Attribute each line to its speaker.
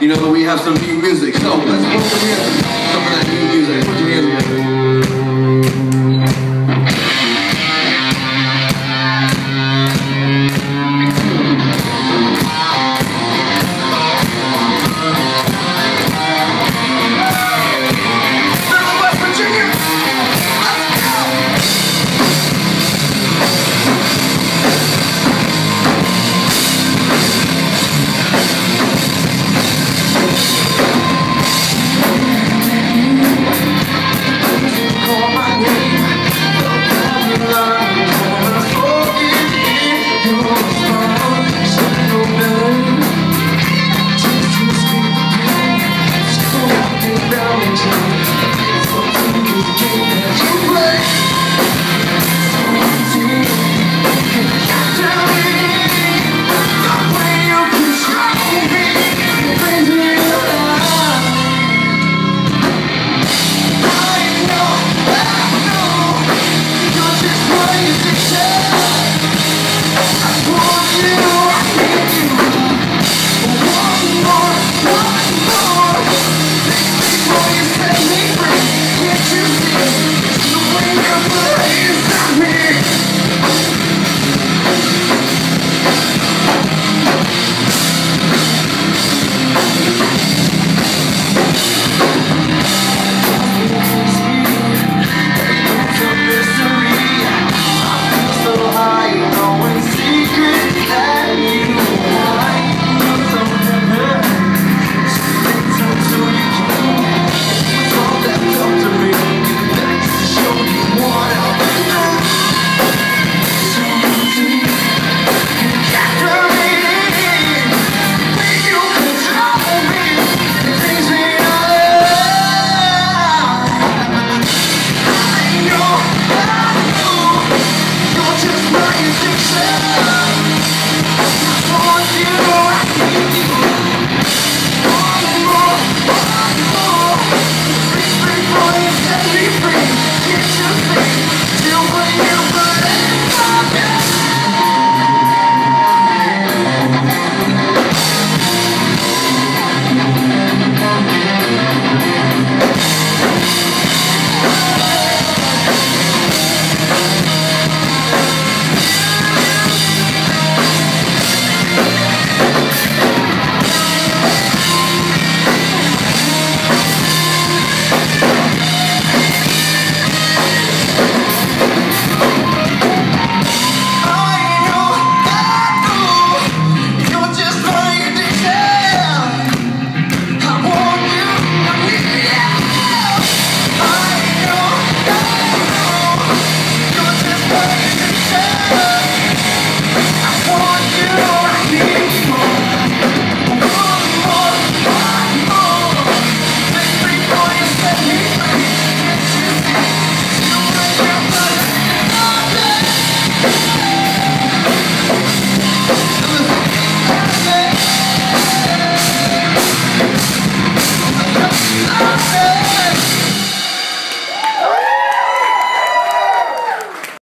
Speaker 1: you know, we have some new music. So let's put some of that new music. você.